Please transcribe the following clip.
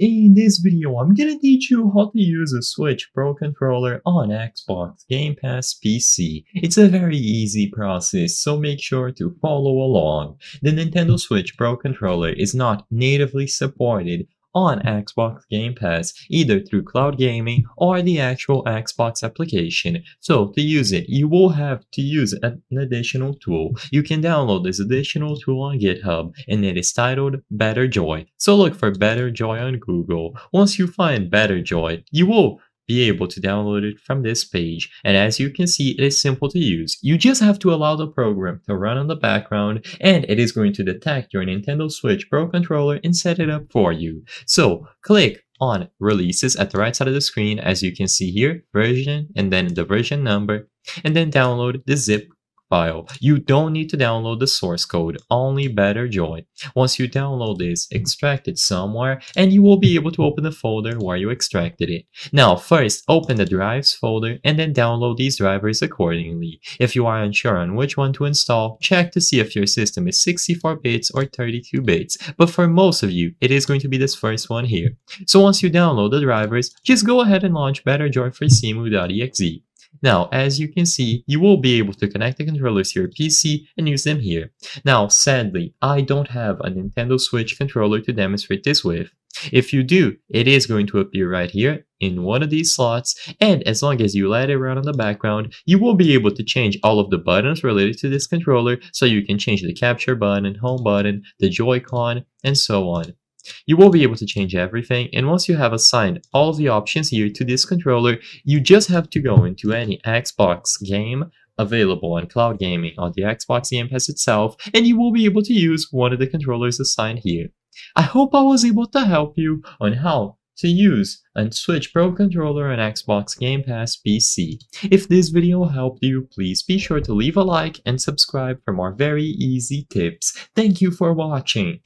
In this video, I'm gonna teach you how to use a Switch Pro controller on Xbox Game Pass PC. It's a very easy process, so make sure to follow along. The Nintendo Switch Pro controller is not natively supported on Xbox Game Pass, either through cloud gaming or the actual Xbox application. So to use it, you will have to use an additional tool. You can download this additional tool on GitHub and it is titled BetterJoy. So look for BetterJoy on Google. Once you find BetterJoy, you will be able to download it from this page. And as you can see, it is simple to use. You just have to allow the program to run on the background and it is going to detect your Nintendo Switch Pro controller and set it up for you. So click on releases at the right side of the screen as you can see here, version and then the version number and then download the zip file. You don't need to download the source code, only BetterJoy. Once you download this, extract it somewhere, and you will be able to open the folder where you extracted it. Now, first, open the drives folder and then download these drivers accordingly. If you are unsure on which one to install, check to see if your system is 64 bits or 32 bits, but for most of you, it is going to be this first one here. So once you download the drivers, just go ahead and launch BetterJoy for Cemu.exe. Now, as you can see, you will be able to connect the controllers to your PC and use them here. Now, sadly, I don't have a Nintendo Switch controller to demonstrate this with. If you do, it is going to appear right here in one of these slots, and as long as you let it run in the background, you will be able to change all of the buttons related to this controller, so you can change the capture button, home button, the Joy-Con, and so on. You will be able to change everything and once you have assigned all the options here to this controller, you just have to go into any Xbox game available on cloud gaming on the Xbox Game Pass itself and you will be able to use one of the controllers assigned here. I hope I was able to help you on how to use a Switch Pro controller on Xbox Game Pass PC. If this video helped you, please be sure to leave a like and subscribe for more very easy tips. Thank you for watching!